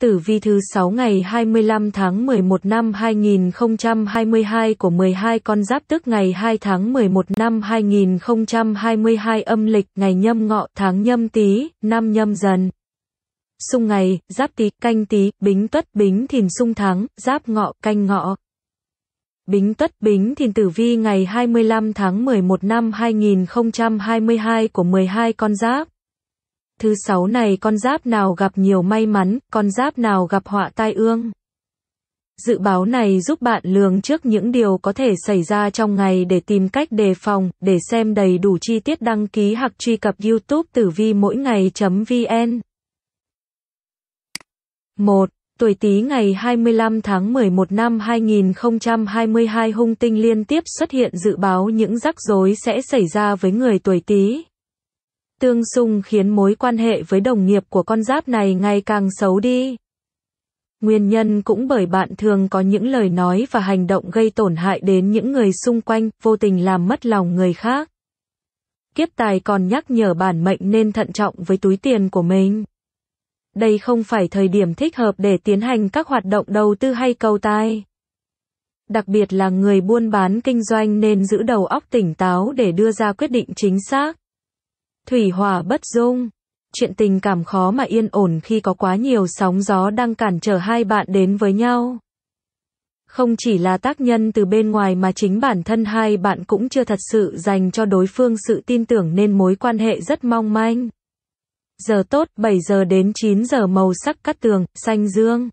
Tử vi thứ 6 ngày 25 tháng 11 năm 2022 của 12 con giáp tức ngày 2 tháng 11 năm 2022 âm lịch ngày nhâm ngọ tháng nhâm tý, năm nhâm dần. Xung ngày, giáp tý, canh tý, bính tuất, bính thìn xung tháng, giáp ngọ, canh ngọ. Bính Tuất Bính Thìn Tử Vi ngày 25 tháng 11 năm 2022 của 12 con giáp. Thứ sáu này con giáp nào gặp nhiều may mắn, con giáp nào gặp họa tai ương. Dự báo này giúp bạn lường trước những điều có thể xảy ra trong ngày để tìm cách đề phòng, để xem đầy đủ chi tiết đăng ký hoặc truy cập YouTube Tử Vi mỗi ngày.vn. 1. Tuổi Tý ngày 25 tháng 11 năm 2022 hung tinh liên tiếp xuất hiện dự báo những rắc rối sẽ xảy ra với người tuổi Tý. Tương xung khiến mối quan hệ với đồng nghiệp của con giáp này ngày càng xấu đi. Nguyên nhân cũng bởi bạn thường có những lời nói và hành động gây tổn hại đến những người xung quanh, vô tình làm mất lòng người khác. Kiếp tài còn nhắc nhở bản mệnh nên thận trọng với túi tiền của mình. Đây không phải thời điểm thích hợp để tiến hành các hoạt động đầu tư hay cầu tài. Đặc biệt là người buôn bán kinh doanh nên giữ đầu óc tỉnh táo để đưa ra quyết định chính xác. Thủy hỏa bất dung. Chuyện tình cảm khó mà yên ổn khi có quá nhiều sóng gió đang cản trở hai bạn đến với nhau. Không chỉ là tác nhân từ bên ngoài mà chính bản thân hai bạn cũng chưa thật sự dành cho đối phương sự tin tưởng nên mối quan hệ rất mong manh. Giờ tốt 7 giờ đến 9 giờ màu sắc cắt tường, xanh dương.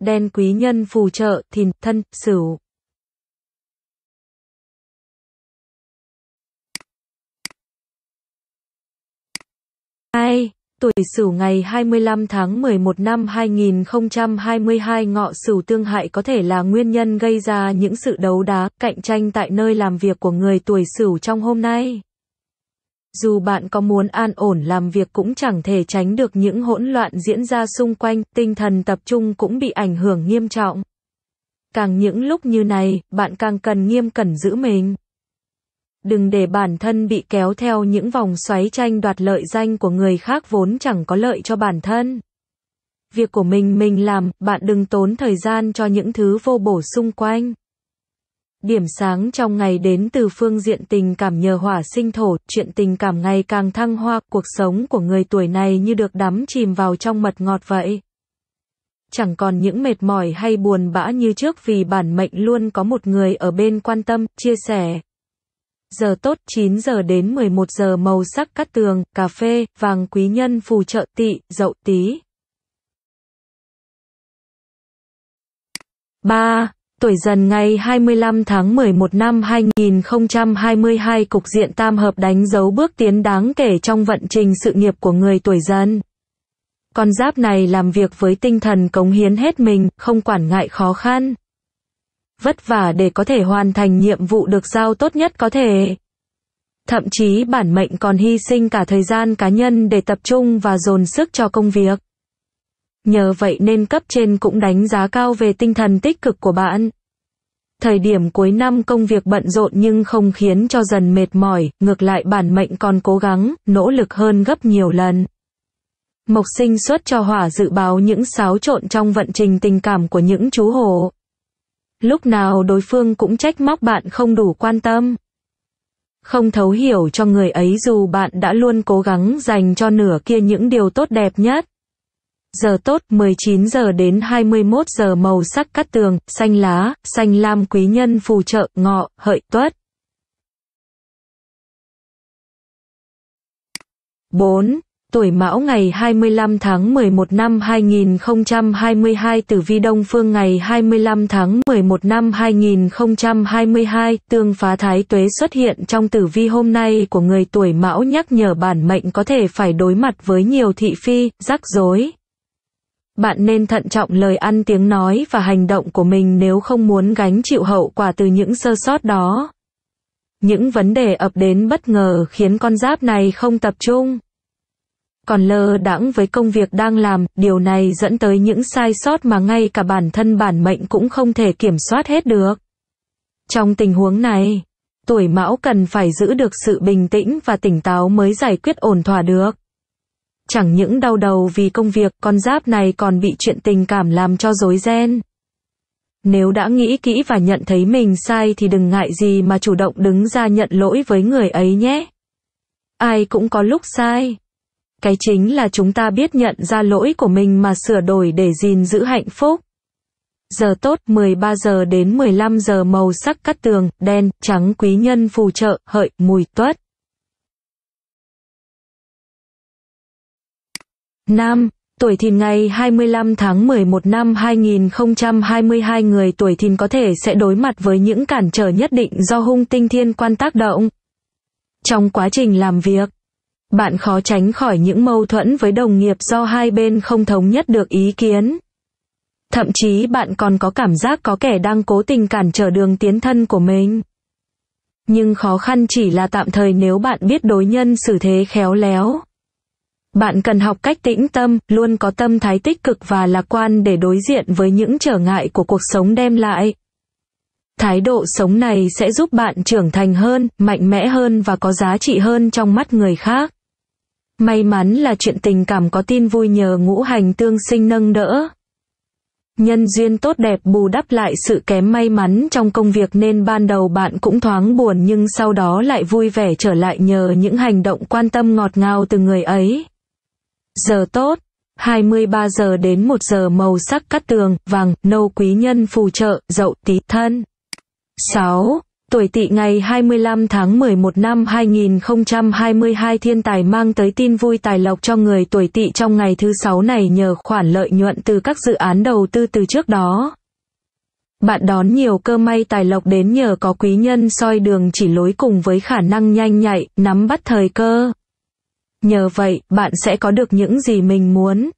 Đen quý nhân phù trợ, thìn, thân, sửu. Hai, tuổi Sửu ngày 25 tháng 11 năm 2022 ngọ Sửu tương hại có thể là nguyên nhân gây ra những sự đấu đá, cạnh tranh tại nơi làm việc của người tuổi Sửu trong hôm nay. Dù bạn có muốn an ổn làm việc cũng chẳng thể tránh được những hỗn loạn diễn ra xung quanh, tinh thần tập trung cũng bị ảnh hưởng nghiêm trọng. Càng những lúc như này, bạn càng cần nghiêm cẩn giữ mình. Đừng để bản thân bị kéo theo những vòng xoáy tranh đoạt lợi danh của người khác vốn chẳng có lợi cho bản thân. Việc của mình mình làm, bạn đừng tốn thời gian cho những thứ vô bổ xung quanh. Điểm sáng trong ngày đến từ phương diện tình cảm nhờ hỏa sinh thổ, chuyện tình cảm ngày càng thăng hoa, cuộc sống của người tuổi này như được đắm chìm vào trong mật ngọt vậy. Chẳng còn những mệt mỏi hay buồn bã như trước vì bản mệnh luôn có một người ở bên quan tâm, chia sẻ. Giờ tốt 9 giờ đến 11 giờ màu sắc cắt tường, cà phê, vàng quý nhân phù trợ tỵ, dậu tí. 3. Tuổi dần ngày 25 tháng 11 năm 2022 cục diện tam hợp đánh dấu bước tiến đáng kể trong vận trình sự nghiệp của người tuổi dần. Con giáp này làm việc với tinh thần cống hiến hết mình, không quản ngại khó khăn. Vất vả để có thể hoàn thành nhiệm vụ được giao tốt nhất có thể. Thậm chí bản mệnh còn hy sinh cả thời gian cá nhân để tập trung và dồn sức cho công việc. Nhờ vậy nên cấp trên cũng đánh giá cao về tinh thần tích cực của bạn. Thời điểm cuối năm công việc bận rộn nhưng không khiến cho dần mệt mỏi, ngược lại bản mệnh còn cố gắng, nỗ lực hơn gấp nhiều lần. Mộc sinh xuất cho hỏa dự báo những xáo trộn trong vận trình tình cảm của những chú hổ. Lúc nào đối phương cũng trách móc bạn không đủ quan tâm. Không thấu hiểu cho người ấy dù bạn đã luôn cố gắng dành cho nửa kia những điều tốt đẹp nhất. Giờ tốt 19 giờ đến 21 giờ màu sắc cắt tường, xanh lá, xanh lam quý nhân phù trợ, ngọ, hợi, tuất. 4. Tuổi Mão ngày 25 tháng 11 năm 2022 Tử vi Đông Phương ngày 25 tháng 11 năm 2022 Tương phá thái tuế xuất hiện trong tử vi hôm nay của người tuổi Mão nhắc nhở bản mệnh có thể phải đối mặt với nhiều thị phi, rắc rối. Bạn nên thận trọng lời ăn tiếng nói và hành động của mình nếu không muốn gánh chịu hậu quả từ những sơ sót đó. Những vấn đề ập đến bất ngờ khiến con giáp này không tập trung. Còn lơ đãng với công việc đang làm, điều này dẫn tới những sai sót mà ngay cả bản thân bản mệnh cũng không thể kiểm soát hết được. Trong tình huống này, tuổi mão cần phải giữ được sự bình tĩnh và tỉnh táo mới giải quyết ổn thỏa được. Chẳng những đau đầu vì công việc, con giáp này còn bị chuyện tình cảm làm cho rối ren. Nếu đã nghĩ kỹ và nhận thấy mình sai thì đừng ngại gì mà chủ động đứng ra nhận lỗi với người ấy nhé. Ai cũng có lúc sai. Cái chính là chúng ta biết nhận ra lỗi của mình mà sửa đổi để gìn giữ hạnh phúc. Giờ tốt 13 giờ đến 15 giờ màu sắc cắt tường, đen, trắng quý nhân phù trợ, hợi, mùi tuất. Nam, tuổi thìn ngày 25 tháng 11 năm 2022 người tuổi thìn có thể sẽ đối mặt với những cản trở nhất định do hung tinh thiên quan tác động. Trong quá trình làm việc, bạn khó tránh khỏi những mâu thuẫn với đồng nghiệp do hai bên không thống nhất được ý kiến. Thậm chí bạn còn có cảm giác có kẻ đang cố tình cản trở đường tiến thân của mình. Nhưng khó khăn chỉ là tạm thời nếu bạn biết đối nhân xử thế khéo léo. Bạn cần học cách tĩnh tâm, luôn có tâm thái tích cực và lạc quan để đối diện với những trở ngại của cuộc sống đem lại. Thái độ sống này sẽ giúp bạn trưởng thành hơn, mạnh mẽ hơn và có giá trị hơn trong mắt người khác. May mắn là chuyện tình cảm có tin vui nhờ ngũ hành tương sinh nâng đỡ. Nhân duyên tốt đẹp bù đắp lại sự kém may mắn trong công việc nên ban đầu bạn cũng thoáng buồn nhưng sau đó lại vui vẻ trở lại nhờ những hành động quan tâm ngọt ngào từ người ấy. Giờ tốt, 23 giờ đến 1 giờ màu sắc cắt tường, vàng, nâu quý nhân phù trợ, dậu tí thân. 6. Tuổi tỵ ngày 25 tháng 11 năm 2022 thiên tài mang tới tin vui tài lộc cho người tuổi tỵ trong ngày thứ sáu này nhờ khoản lợi nhuận từ các dự án đầu tư từ trước đó. Bạn đón nhiều cơ may tài lộc đến nhờ có quý nhân soi đường chỉ lối cùng với khả năng nhanh nhạy, nắm bắt thời cơ. Nhờ vậy, bạn sẽ có được những gì mình muốn.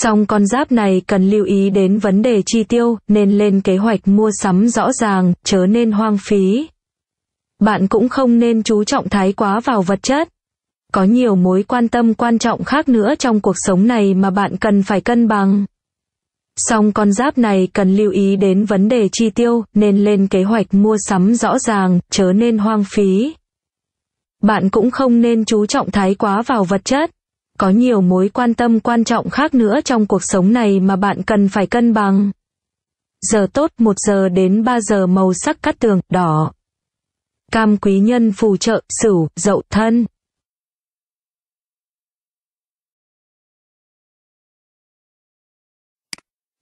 Song con giáp này cần lưu ý đến vấn đề chi tiêu, nên lên kế hoạch mua sắm rõ ràng, chớ nên hoang phí. Bạn cũng không nên chú trọng thái quá vào vật chất. Có nhiều mối quan tâm quan trọng khác nữa trong cuộc sống này mà bạn cần phải cân bằng. Song con giáp này cần lưu ý đến vấn đề chi tiêu, nên lên kế hoạch mua sắm rõ ràng, chớ nên hoang phí. Bạn cũng không nên chú trọng thái quá vào vật chất. Có nhiều mối quan tâm quan trọng khác nữa trong cuộc sống này mà bạn cần phải cân bằng. Giờ tốt 1 giờ đến 3 giờ màu sắc cắt tường, đỏ. Cam quý nhân phù trợ, sửu, dậu thân.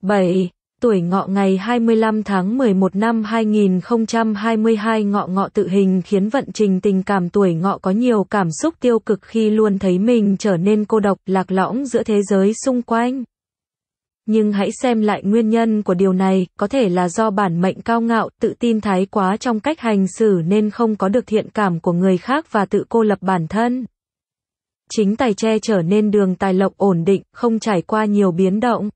bảy Tuổi ngọ ngày 25 tháng 11 năm 2022 ngọ ngọ tự hình khiến vận trình tình cảm tuổi ngọ có nhiều cảm xúc tiêu cực khi luôn thấy mình trở nên cô độc, lạc lõng giữa thế giới xung quanh. Nhưng hãy xem lại nguyên nhân của điều này, có thể là do bản mệnh cao ngạo, tự tin thái quá trong cách hành xử nên không có được thiện cảm của người khác và tự cô lập bản thân. Chính tài che trở nên đường tài lộc ổn định, không trải qua nhiều biến động.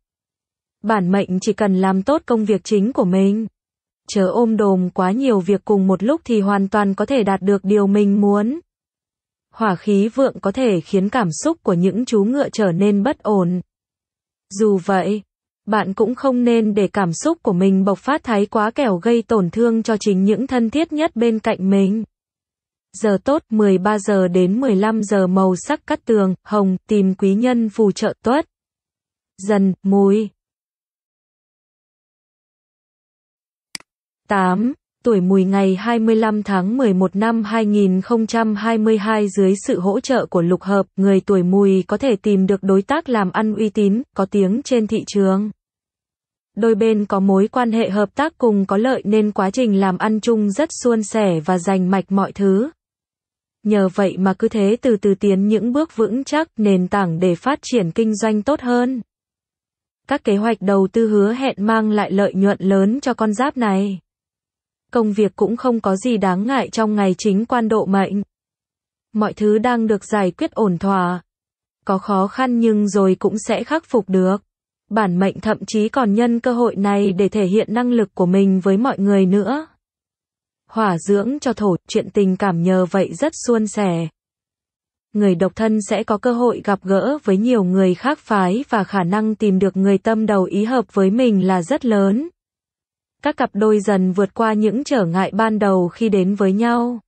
Bản mệnh chỉ cần làm tốt công việc chính của mình. Chớ ôm đồm quá nhiều việc cùng một lúc thì hoàn toàn có thể đạt được điều mình muốn. Hỏa khí vượng có thể khiến cảm xúc của những chú ngựa trở nên bất ổn. Dù vậy, bạn cũng không nên để cảm xúc của mình bộc phát thái quá kẻo gây tổn thương cho chính những thân thiết nhất bên cạnh mình. Giờ tốt 13 giờ đến 15 giờ màu sắc cắt tường, hồng, tìm quý nhân phù trợ tuất. Dần, mùi. 8. Tuổi mùi ngày 25 tháng 11 năm 2022 dưới sự hỗ trợ của lục hợp, người tuổi mùi có thể tìm được đối tác làm ăn uy tín, có tiếng trên thị trường. Đôi bên có mối quan hệ hợp tác cùng có lợi nên quá trình làm ăn chung rất suôn sẻ và giành mạch mọi thứ. Nhờ vậy mà cứ thế từ từ tiến những bước vững chắc nền tảng để phát triển kinh doanh tốt hơn. Các kế hoạch đầu tư hứa hẹn mang lại lợi nhuận lớn cho con giáp này công việc cũng không có gì đáng ngại trong ngày chính quan độ mệnh. Mọi thứ đang được giải quyết ổn thỏa. Có khó khăn nhưng rồi cũng sẽ khắc phục được. Bản mệnh thậm chí còn nhân cơ hội này để thể hiện năng lực của mình với mọi người nữa. Hỏa dưỡng cho thổ, chuyện tình cảm nhờ vậy rất suôn sẻ. Người độc thân sẽ có cơ hội gặp gỡ với nhiều người khác phái và khả năng tìm được người tâm đầu ý hợp với mình là rất lớn các cặp đôi dần vượt qua những trở ngại ban đầu khi đến với nhau.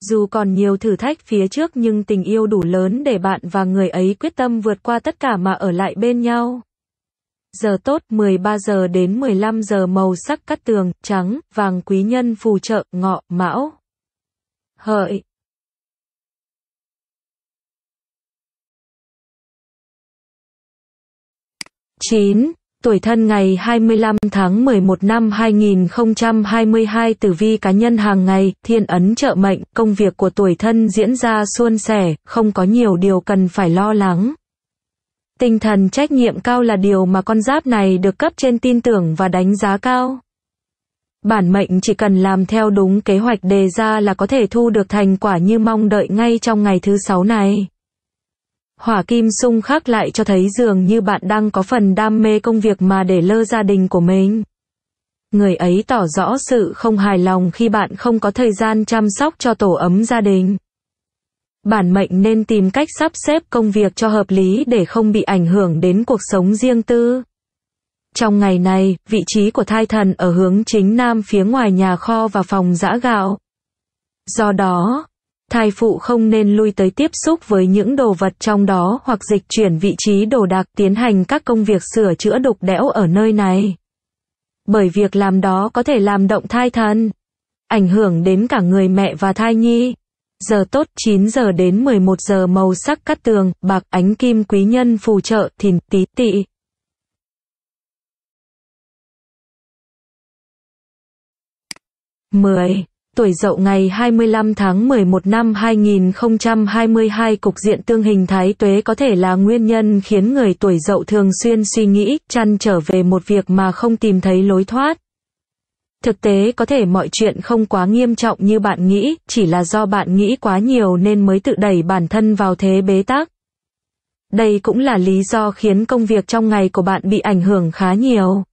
Dù còn nhiều thử thách phía trước nhưng tình yêu đủ lớn để bạn và người ấy quyết tâm vượt qua tất cả mà ở lại bên nhau. Giờ tốt 13 giờ đến 15 giờ màu sắc cắt tường, trắng, vàng quý nhân phù trợ, ngọ, mão. Hợi. chín Tuổi thân ngày 25 tháng 11 năm 2022 tử vi cá nhân hàng ngày, thiên ấn trợ mệnh, công việc của tuổi thân diễn ra suôn sẻ, không có nhiều điều cần phải lo lắng. Tinh thần trách nhiệm cao là điều mà con giáp này được cấp trên tin tưởng và đánh giá cao. Bản mệnh chỉ cần làm theo đúng kế hoạch đề ra là có thể thu được thành quả như mong đợi ngay trong ngày thứ sáu này. Hỏa kim xung khắc lại cho thấy dường như bạn đang có phần đam mê công việc mà để lơ gia đình của mình. Người ấy tỏ rõ sự không hài lòng khi bạn không có thời gian chăm sóc cho tổ ấm gia đình. Bản mệnh nên tìm cách sắp xếp công việc cho hợp lý để không bị ảnh hưởng đến cuộc sống riêng tư. Trong ngày này, vị trí của thai thần ở hướng chính nam phía ngoài nhà kho và phòng giã gạo. Do đó, thai phụ không nên lui tới tiếp xúc với những đồ vật trong đó hoặc dịch chuyển vị trí đồ đạc tiến hành các công việc sửa chữa đục đẽo ở nơi này. Bởi việc làm đó có thể làm động thai thần, ảnh hưởng đến cả người mẹ và thai nhi. Giờ tốt 9 giờ đến 11 giờ màu sắc cắt tường, bạc ánh kim quý nhân phù trợ thìn tí tỵ. mười Tuổi dậu ngày 25 tháng 11 năm 2022 cục diện tương hình thái tuế có thể là nguyên nhân khiến người tuổi dậu thường xuyên suy nghĩ, chăn trở về một việc mà không tìm thấy lối thoát. Thực tế có thể mọi chuyện không quá nghiêm trọng như bạn nghĩ, chỉ là do bạn nghĩ quá nhiều nên mới tự đẩy bản thân vào thế bế tắc. Đây cũng là lý do khiến công việc trong ngày của bạn bị ảnh hưởng khá nhiều.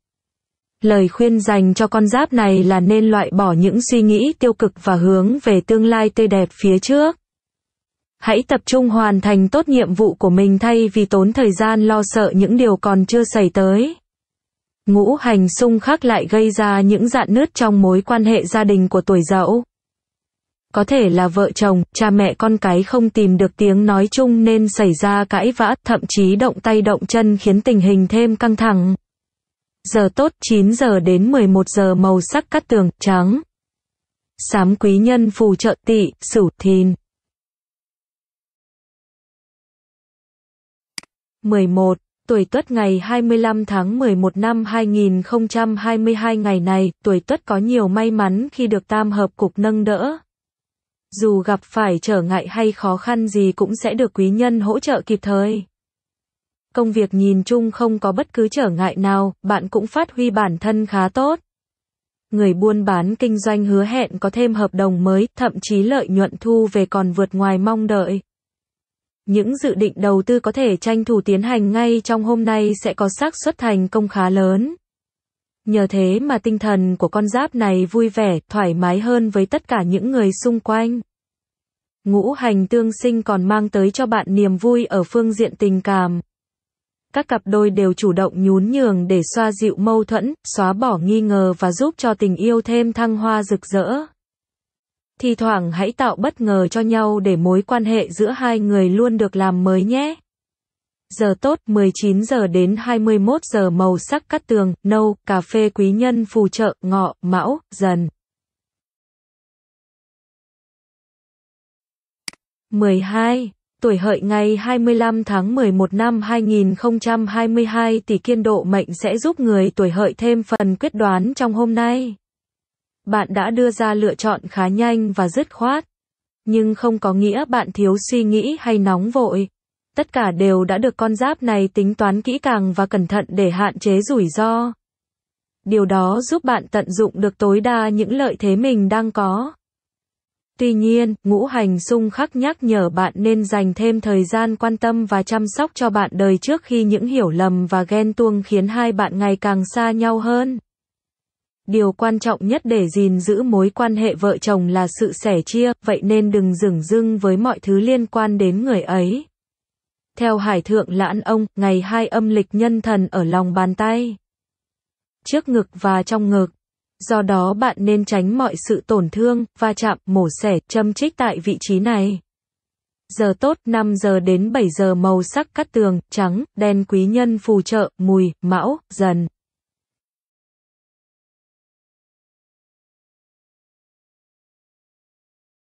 Lời khuyên dành cho con giáp này là nên loại bỏ những suy nghĩ tiêu cực và hướng về tương lai tươi đẹp phía trước. Hãy tập trung hoàn thành tốt nhiệm vụ của mình thay vì tốn thời gian lo sợ những điều còn chưa xảy tới. Ngũ hành xung khắc lại gây ra những dạn nứt trong mối quan hệ gia đình của tuổi dậu. Có thể là vợ chồng, cha mẹ con cái không tìm được tiếng nói chung nên xảy ra cãi vã, thậm chí động tay động chân khiến tình hình thêm căng thẳng. Giờ tốt 9 giờ đến 11 giờ màu sắc cắt tường, trắng. Sám quý nhân phù trợ tỵ, sửu thìn. 11. Tuổi Tuất ngày 25 tháng 11 năm 2022 ngày này, tuổi Tuất có nhiều may mắn khi được tam hợp cục nâng đỡ. Dù gặp phải trở ngại hay khó khăn gì cũng sẽ được quý nhân hỗ trợ kịp thời. Công việc nhìn chung không có bất cứ trở ngại nào, bạn cũng phát huy bản thân khá tốt. Người buôn bán kinh doanh hứa hẹn có thêm hợp đồng mới, thậm chí lợi nhuận thu về còn vượt ngoài mong đợi. Những dự định đầu tư có thể tranh thủ tiến hành ngay trong hôm nay sẽ có xác suất thành công khá lớn. Nhờ thế mà tinh thần của con giáp này vui vẻ, thoải mái hơn với tất cả những người xung quanh. Ngũ hành tương sinh còn mang tới cho bạn niềm vui ở phương diện tình cảm. Các cặp đôi đều chủ động nhún nhường để xoa dịu mâu thuẫn, xóa bỏ nghi ngờ và giúp cho tình yêu thêm thăng hoa rực rỡ. Thì thoảng hãy tạo bất ngờ cho nhau để mối quan hệ giữa hai người luôn được làm mới nhé. Giờ tốt 19 giờ đến 21 giờ màu sắc cắt tường, nâu, cà phê quý nhân phù trợ, ngọ, mão, dần. 12. Tuổi hợi ngày 25 tháng 11 năm 2022 tỷ kiên độ mệnh sẽ giúp người tuổi hợi thêm phần quyết đoán trong hôm nay. Bạn đã đưa ra lựa chọn khá nhanh và dứt khoát. Nhưng không có nghĩa bạn thiếu suy nghĩ hay nóng vội. Tất cả đều đã được con giáp này tính toán kỹ càng và cẩn thận để hạn chế rủi ro. Điều đó giúp bạn tận dụng được tối đa những lợi thế mình đang có. Tuy nhiên, ngũ hành xung khắc nhắc nhở bạn nên dành thêm thời gian quan tâm và chăm sóc cho bạn đời trước khi những hiểu lầm và ghen tuông khiến hai bạn ngày càng xa nhau hơn. Điều quan trọng nhất để gìn giữ mối quan hệ vợ chồng là sự sẻ chia, vậy nên đừng dửng dưng với mọi thứ liên quan đến người ấy. Theo Hải Thượng Lãn Ông, ngày hai âm lịch nhân thần ở lòng bàn tay. Trước ngực và trong ngực. Do đó bạn nên tránh mọi sự tổn thương, va chạm, mổ xẻ, châm trích tại vị trí này. Giờ tốt 5 giờ đến 7 giờ màu sắc cắt tường, trắng, đen quý nhân phù trợ, mùi, mão, dần.